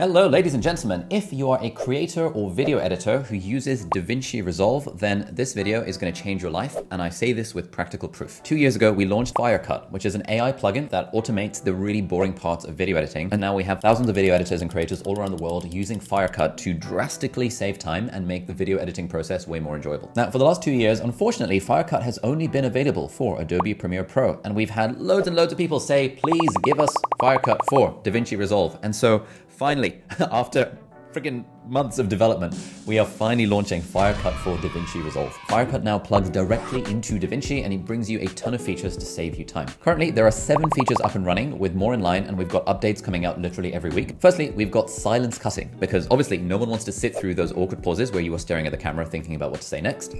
Hello, ladies and gentlemen. If you are a creator or video editor who uses DaVinci Resolve, then this video is going to change your life, and I say this with practical proof. Two years ago, we launched Firecut, which is an AI plugin that automates the really boring parts of video editing, and now we have thousands of video editors and creators all around the world using Firecut to drastically save time and make the video editing process way more enjoyable. Now, for the last two years, unfortunately, Firecut has only been available for Adobe Premiere Pro, and we've had loads and loads of people say, please give us Firecut for DaVinci Resolve. And so finally, after freaking months of development, we are finally launching Firecut for DaVinci Resolve. Firecut now plugs directly into DaVinci and it brings you a ton of features to save you time. Currently, there are seven features up and running with more in line and we've got updates coming out literally every week. Firstly, we've got silence cutting because obviously no one wants to sit through those awkward pauses where you are staring at the camera thinking about what to say next.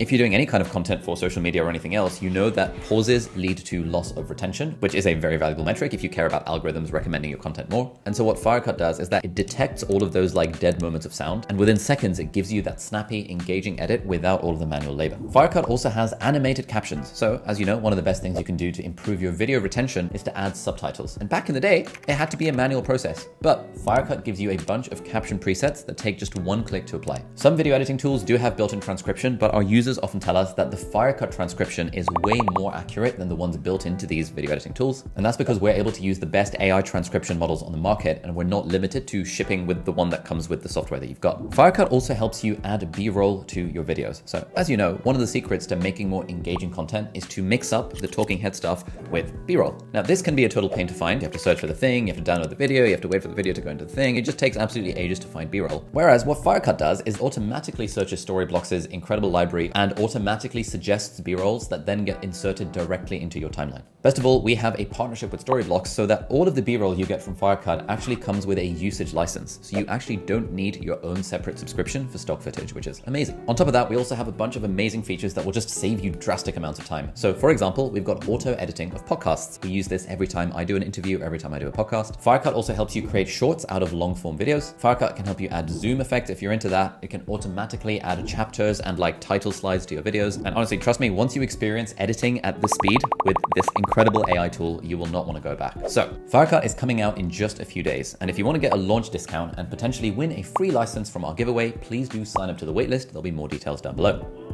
If you're doing any kind of content for social media or anything else, you know that pauses lead to loss of retention, which is a very valuable metric if you care about algorithms recommending your content more. And so what Firecut does is that it detects all of those like dead moments of sound, and within seconds, it gives you that snappy, engaging edit without all of the manual labor. Firecut also has animated captions. So as you know, one of the best things you can do to improve your video retention is to add subtitles. And back in the day, it had to be a manual process, but Firecut gives you a bunch of caption presets that take just one click to apply. Some video editing tools do have built-in transcription, but are used users often tell us that the Firecut transcription is way more accurate than the ones built into these video editing tools. And that's because we're able to use the best AI transcription models on the market and we're not limited to shipping with the one that comes with the software that you've got. Firecut also helps you add B-roll to your videos. So as you know, one of the secrets to making more engaging content is to mix up the talking head stuff with B-roll. Now this can be a total pain to find. You have to search for the thing, you have to download the video, you have to wait for the video to go into the thing. It just takes absolutely ages to find B-roll. Whereas what Firecut does is automatically searches Storyblocks' incredible library and automatically suggests B-rolls that then get inserted directly into your timeline. Best of all, we have a partnership with Storyblocks so that all of the B-roll you get from Firecut actually comes with a usage license. So you actually don't need your own separate subscription for stock footage, which is amazing. On top of that, we also have a bunch of amazing features that will just save you drastic amounts of time. So for example, we've got auto editing of podcasts. We use this every time I do an interview, every time I do a podcast. Firecut also helps you create shorts out of long form videos. Firecut can help you add zoom effects if you're into that. It can automatically add chapters and like title slides to your videos. And honestly, trust me, once you experience editing at the speed with this incredible AI tool, you will not want to go back. So Firecut is coming out in just a few days. And if you want to get a launch discount and potentially win a free license from our giveaway, please do sign up to the waitlist. There'll be more details down below.